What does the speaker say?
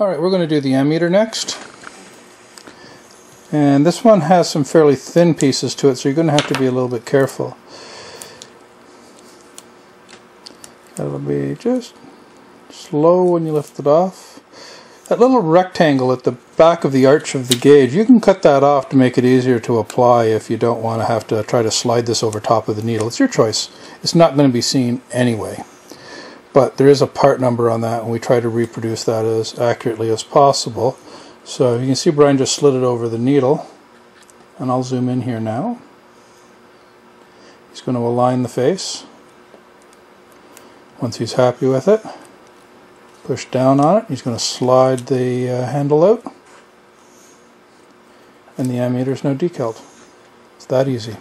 Alright, we're going to do the ammeter next. And this one has some fairly thin pieces to it, so you're going to have to be a little bit careful. That'll be just slow when you lift it off. That little rectangle at the back of the arch of the gauge, you can cut that off to make it easier to apply if you don't want to have to try to slide this over top of the needle. It's your choice. It's not going to be seen anyway. But there is a part number on that and we try to reproduce that as accurately as possible. So you can see Brian just slid it over the needle and I'll zoom in here now. He's going to align the face. Once he's happy with it, push down on it. He's going to slide the uh, handle out and the ammeter is now decaled. It's that easy.